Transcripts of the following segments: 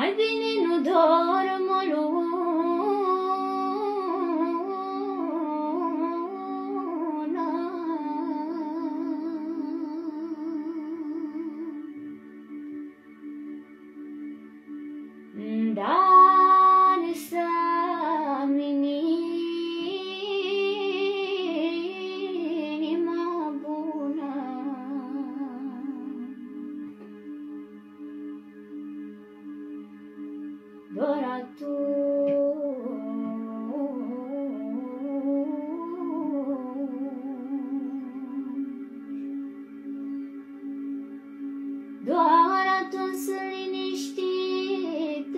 Mai bine doar tu. Doar atunci sunt liniștit.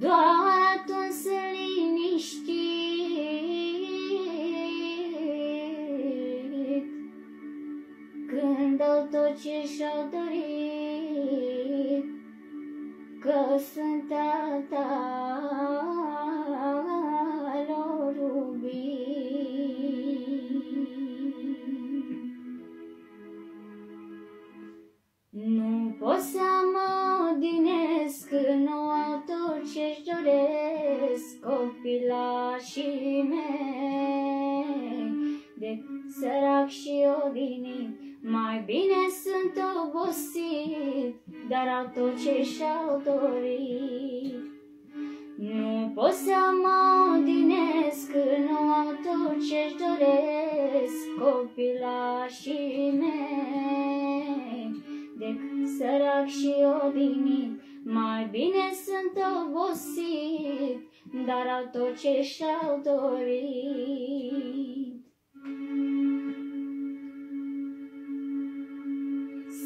Doar atunci sunt liniștit. Când au tot ce și-au dorit Că sunt a ta lor iubit. Nu pot să mă odinesc când nu au tot ce-și doresc copilașii mei. De sărac și odinit, mai bine sunt obosit Dar au tot ce și-au dorit Nu pot să mă odinesc când nu au tot ce-și doresc copilașii mei de sărac și odinit, mai bine sunt obosit, dar au tot ce și-au dorit.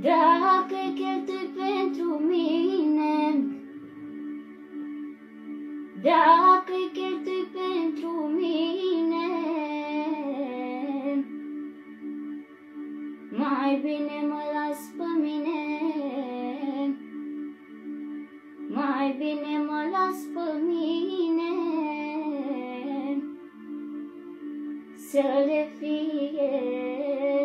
Dacă cheltui pentru mine Dacă cheltui pentru mine Mai bine mă las pe mine. Mai bine mă las pe mine. Să le fie